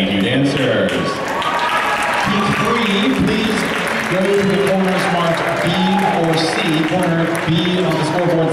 Thank you, dancers. Team three, please go to the corners marked B or C. Corner B on the scoreboard